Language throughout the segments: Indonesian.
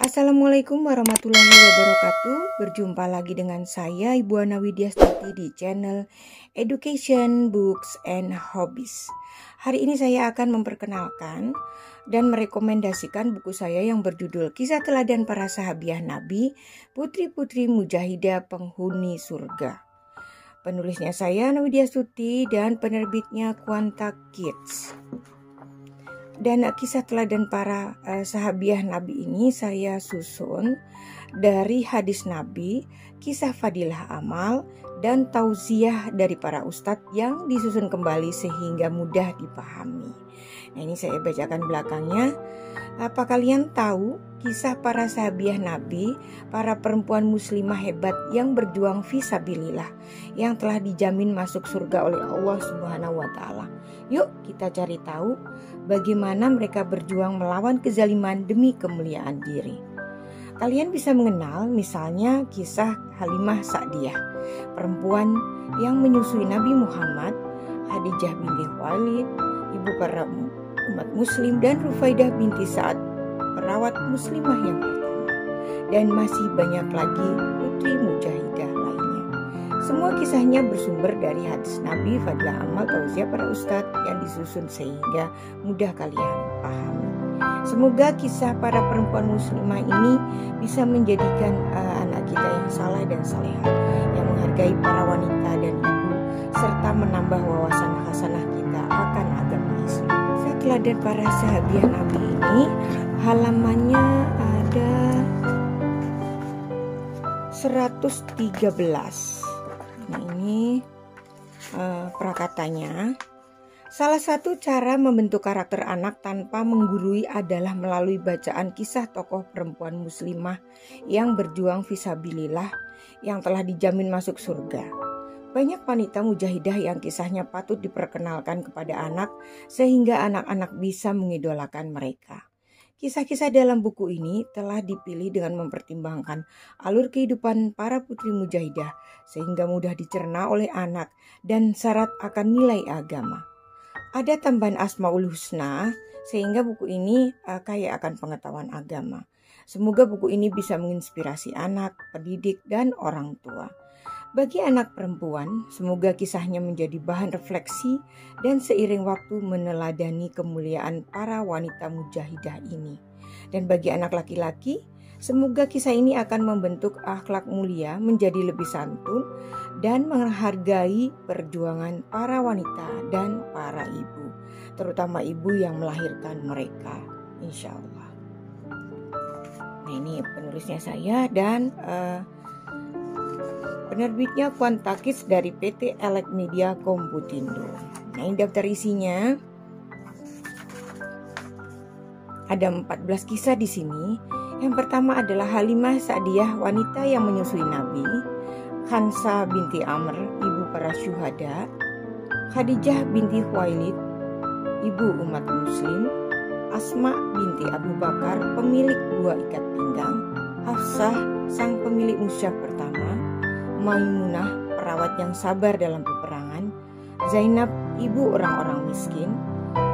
Assalamualaikum warahmatullahi wabarakatuh. Berjumpa lagi dengan saya Ibu Ana Widya Stuti di channel Education Books and Hobbies. Hari ini saya akan memperkenalkan dan merekomendasikan buku saya yang berjudul Kisah Teladan Para Sahabiah Nabi, Putri-putri Mujahidah Penghuni Surga. Penulisnya saya Ana Widya Stuti dan penerbitnya Quanta Kids. Dan kisah teladan para uh, sahabiah Nabi ini saya susun dari hadis Nabi, kisah fadilah amal, dan tausiah dari para ustadz yang disusun kembali sehingga mudah dipahami. Nah ini saya bacakan belakangnya. Apa kalian tahu kisah para sahabiah Nabi, para perempuan muslimah hebat yang berjuang visabilillah, yang telah dijamin masuk surga oleh Allah Subhanahu wa taala. Yuk kita cari tahu bagaimana mereka berjuang melawan kezaliman demi kemuliaan diri. Kalian bisa mengenal misalnya kisah Halimah Sa'diyah, perempuan yang menyusui Nabi Muhammad, Hadijah binti Khalid, ibu para umat muslim dan Rufaidah binti Sa'ad, perawat muslimah yang pertama. Dan masih banyak lagi putri mujahidah semua kisahnya bersumber dari hadis Nabi, Fadlah Amal, Tausiah para ustadz yang disusun sehingga mudah kalian pahami. Semoga kisah para perempuan muslimah ini bisa menjadikan uh, anak kita yang salah dan salehah, yang menghargai para wanita dan ibu, serta menambah wawasan hasanah kita akan agama Islam. Setelah dan para sahabiah Nabi ini, halamannya ada 113 ini uh, prakatanya. Salah satu cara membentuk karakter anak tanpa menggurui adalah melalui bacaan kisah tokoh perempuan muslimah yang berjuang visabilillah yang telah dijamin masuk surga. Banyak wanita mujahidah yang kisahnya patut diperkenalkan kepada anak sehingga anak-anak bisa mengidolakan mereka. Kisah-kisah dalam buku ini telah dipilih dengan mempertimbangkan alur kehidupan para putri mujahidah sehingga mudah dicerna oleh anak dan syarat akan nilai agama. Ada tambahan Asmaul Husna sehingga buku ini uh, kaya akan pengetahuan agama. Semoga buku ini bisa menginspirasi anak, pendidik, dan orang tua. Bagi anak perempuan, semoga kisahnya menjadi bahan refleksi dan seiring waktu meneladani kemuliaan para wanita mujahidah ini. Dan bagi anak laki-laki, semoga kisah ini akan membentuk akhlak mulia menjadi lebih santun dan menghargai perjuangan para wanita dan para ibu, terutama ibu yang melahirkan mereka. Insya Allah. Nah ini penulisnya saya dan uh, Penerbitnya Quantakis dari PT Elek Media Komputindo. Nah, ini daftar isinya. Ada 14 kisah di sini. Yang pertama adalah Halimah Sa'diyah, wanita yang menyusui Nabi. Khansa binti Amr, ibu para syuhada. Khadijah binti Khuwailid, ibu umat muslim. Asma binti Abu Bakar, pemilik dua ikat pinggang. Hafsah, sang pemilik musyaf pertama. Maimunah, perawat yang sabar dalam peperangan, Zainab, ibu orang-orang miskin,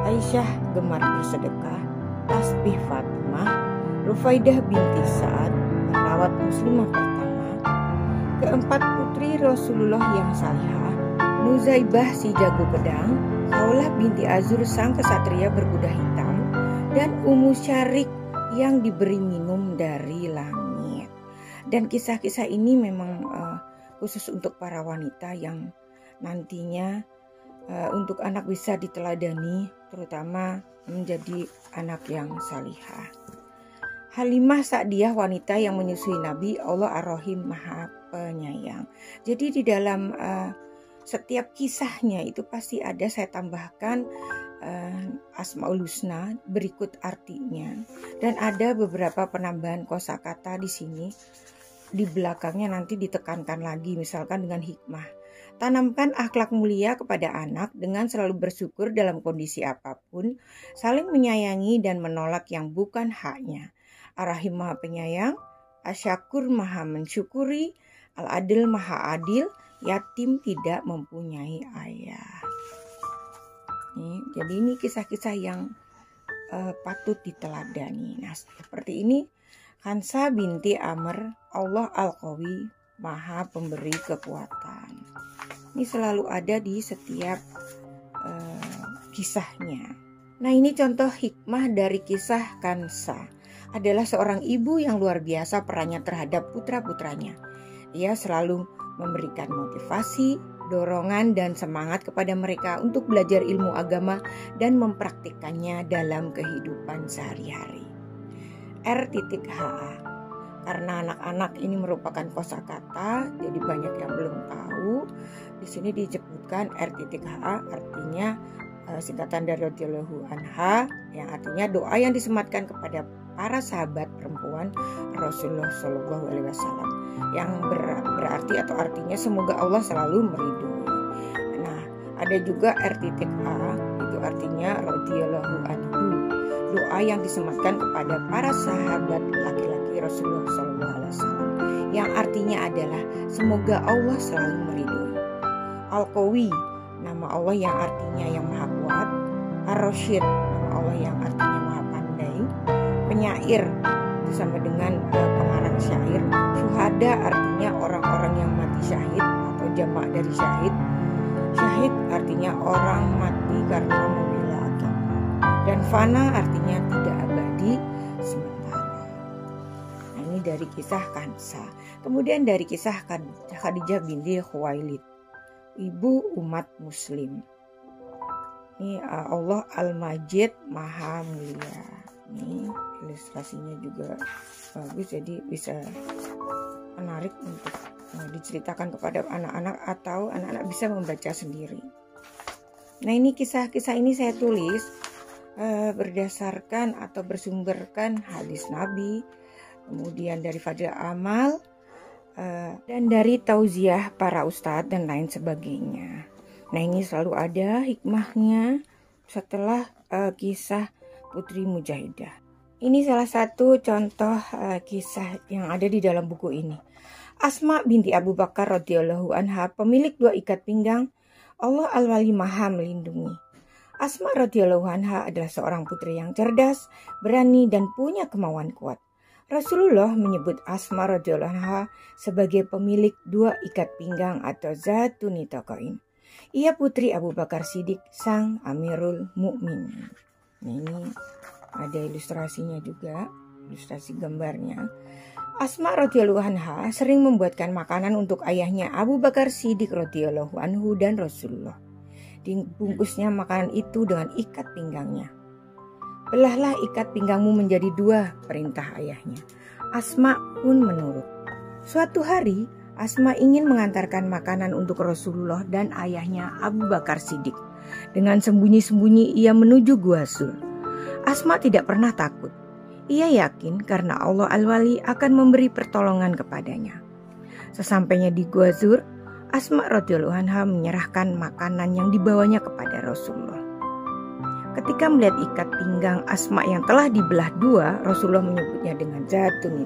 Aisyah, gemar bersedekah, Tasbih Fatimah, Rufaidah binti Sa'ad, perawat muslimah pertama, keempat putri Rasulullah yang salihah, Nuzaibah si jago pedang, Kaulah binti Azur sang kesatria berkuda hitam, dan Umu Syarik yang diberi minum dari langit. Dan kisah-kisah ini memang uh, khusus untuk para wanita yang nantinya uh, untuk anak bisa diteladani terutama menjadi anak yang salihah. Halimah Sa'diyah wanita yang menyusui Nabi Allah Ar-Rahim Maha Penyayang. Jadi di dalam uh, setiap kisahnya itu pasti ada saya tambahkan uh, Asmaul Husna berikut artinya dan ada beberapa penambahan kosakata di sini di belakangnya nanti ditekankan lagi misalkan dengan hikmah. Tanamkan akhlak mulia kepada anak dengan selalu bersyukur dalam kondisi apa pun, saling menyayangi dan menolak yang bukan haknya. Arahim maha penyayang, asyakur maha mensyukuri, al-adil maha adil, yatim tidak mempunyai ayah. Nih, jadi ini kisah-kisah yang uh, patut diteladani. Nah, seperti ini Hansa binti Amr, Allah Al-Qawi, Maha Pemberi Kekuatan. Ini selalu ada di setiap uh, kisahnya. Nah, ini contoh hikmah dari kisah Kansa. Adalah seorang ibu yang luar biasa perannya terhadap putra-putranya. Ia selalu memberikan motivasi, dorongan, dan semangat kepada mereka untuk belajar ilmu agama dan mempraktikkannya dalam kehidupan sehari-hari. R.HA karena anak-anak ini merupakan kosakata jadi banyak yang belum tahu di sini disebutkan R.HA artinya uh, singkatan dari radhiyallahu anha yang artinya doa yang disematkan kepada para sahabat perempuan Rasulullah Shallallahu Alaihi Wasallam yang ber, berarti atau artinya semoga Allah selalu meridhoi. Nah ada juga R.A itu artinya radhiyallahu anhu doa yang disematkan kepada para sahabat laki-laki Rasulullah SAW yang artinya adalah semoga Allah selalu meridhoi. Al-Qawi nama Allah yang artinya yang maha kuat, Ar-Rasyid nama Allah yang artinya maha pandai, penyair itu sama dengan uh, pengarang syair, syuhada artinya orang-orang yang mati syahid atau jamak dari syahid. Syahid artinya orang mati karena dan fana artinya tidak abadi sementara. Nah, ini dari kisah Kansa. Kemudian dari kisah Khadijah binti Khuwailid, ibu umat muslim. Ini uh, Allah Al-Majid Maha Mulia. Ini ilustrasinya juga bagus jadi bisa menarik untuk uh, diceritakan kepada anak-anak atau anak-anak bisa membaca sendiri. Nah ini kisah-kisah ini saya tulis eh, berdasarkan atau bersumberkan hadis Nabi, kemudian dari fadilah amal, eh, dan dari tauziah para ustadz dan lain sebagainya. Nah ini selalu ada hikmahnya setelah eh, kisah Putri Mujahidah. Ini salah satu contoh uh, kisah yang ada di dalam buku ini. Asma binti Abu Bakar radhiyallahu anha, pemilik dua ikat pinggang, Allah al-Wali Maha melindungi. Asma radhiyallahu anha adalah seorang putri yang cerdas, berani dan punya kemauan kuat. Rasulullah menyebut Asma radhiyallahu anha sebagai pemilik dua ikat pinggang atau zatuni taqain. Ia putri Abu Bakar Siddiq sang Amirul Mukmin. Nah, ini ada ilustrasinya juga, ilustrasi gambarnya. Asma radhiyallahu anha sering membuatkan makanan untuk ayahnya Abu Bakar Siddiq radhiyallahu anhu dan Rasulullah dibungkusnya makanan itu dengan ikat pinggangnya. Belahlah ikat pinggangmu menjadi dua, perintah ayahnya. Asma pun menurut. Suatu hari, Asma ingin mengantarkan makanan untuk Rasulullah dan ayahnya Abu Bakar Siddiq. Dengan sembunyi-sembunyi ia menuju Gua Sur. Asma tidak pernah takut. Ia yakin karena Allah Al-Wali akan memberi pertolongan kepadanya. Sesampainya di Gua Zur, Asma radhiyallahu anha menyerahkan makanan yang dibawanya kepada Rasulullah. Ketika melihat ikat pinggang Asma yang telah dibelah dua, Rasulullah menyebutnya dengan Zatun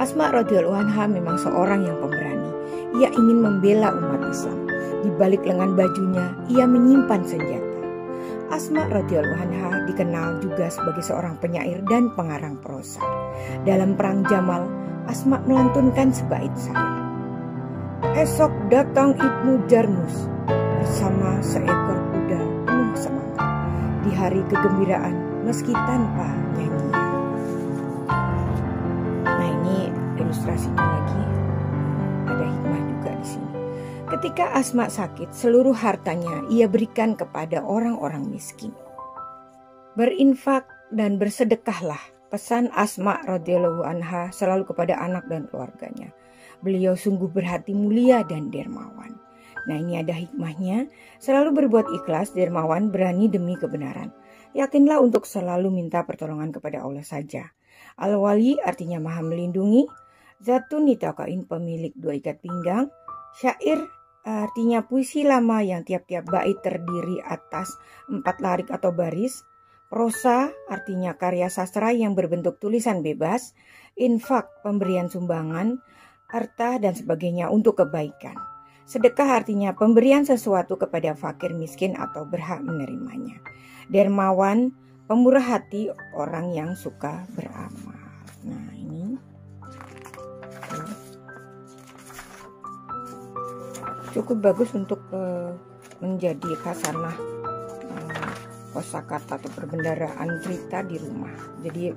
Asma radhiyallahu anha memang seorang yang pemberani. Ia ingin membela umat Islam. Di balik lengan bajunya, ia menyimpan senjata. Asma radhiyallahu anha dikenal juga sebagai seorang penyair dan pengarang prosa. Dalam perang Jamal, Asma melantunkan sebaik syair. Esok datang Ibnu Jarmus bersama seekor kuda penuh semangat di hari kegembiraan meski tanpa nyanyian. Ilustrasinya lagi ada hikmah juga di sini. Ketika Asma sakit, seluruh hartanya ia berikan kepada orang-orang miskin. Berinfak dan bersedekahlah pesan Asma radhiyallahu anha selalu kepada anak dan keluarganya. Beliau sungguh berhati mulia dan dermawan. Nah ini ada hikmahnya, selalu berbuat ikhlas, dermawan, berani demi kebenaran. Yakinlah untuk selalu minta pertolongan kepada Allah saja. Al-Wali artinya maha melindungi, Zatun nitakain pemilik dua ikat pinggang, syair artinya puisi lama yang tiap-tiap bait terdiri atas empat larik atau baris, prosa artinya karya sastra yang berbentuk tulisan bebas, infak pemberian sumbangan, harta, dan sebagainya untuk kebaikan. Sedekah artinya pemberian sesuatu kepada fakir miskin atau berhak menerimanya. Dermawan, pemurah hati orang yang suka beramal. Cukup bagus untuk uh, menjadi kasanah uh, kosakata atau perbendaraan cerita di rumah. Jadi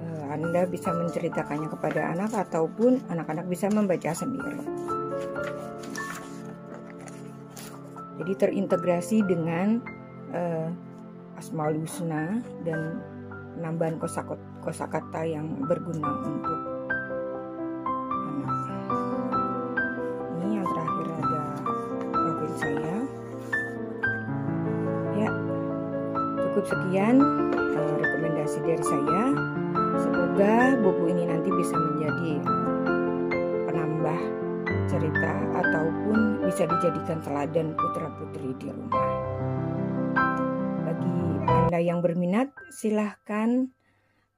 uh, Anda bisa menceritakannya kepada anak ataupun anak-anak bisa membaca sendiri. Jadi terintegrasi dengan uh, Asmaul Husna dan penambahan kosakata yang berguna untuk cukup sekian uh, rekomendasi dari saya. Semoga buku ini nanti bisa menjadi penambah cerita ataupun bisa dijadikan teladan putra-putri di rumah. Anda yang berminat silahkan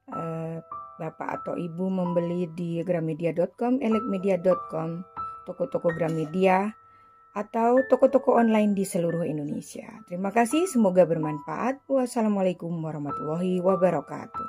uh, Bapak atau Ibu membeli di gramedia.com, elekmedia.com, toko-toko Gramedia, atau toko-toko online di seluruh Indonesia. Terima kasih, semoga bermanfaat. Wassalamualaikum warahmatullahi wabarakatuh.